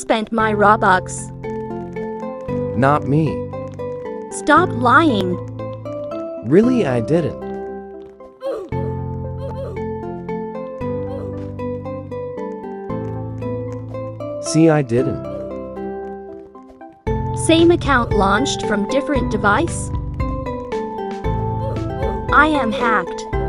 spent my Robux? Not me. Stop lying. Really, I didn't. See, I didn't. Same account launched from different device? I am hacked.